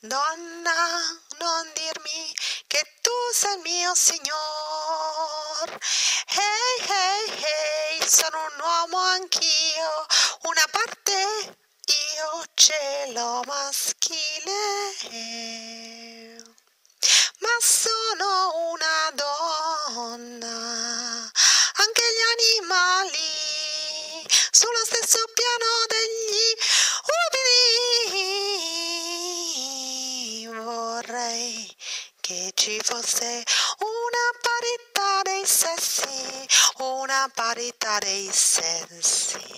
Donna, non dirmi che tu sei il mio Signor. Hey, hey, hey, sono un uomo anch'io, una parte io cielo maschile. Ma sono una donna, anche gli animali, sullo stesso piano degli Vorrei che ci fosse una parità dei sessi, una parità dei sensi.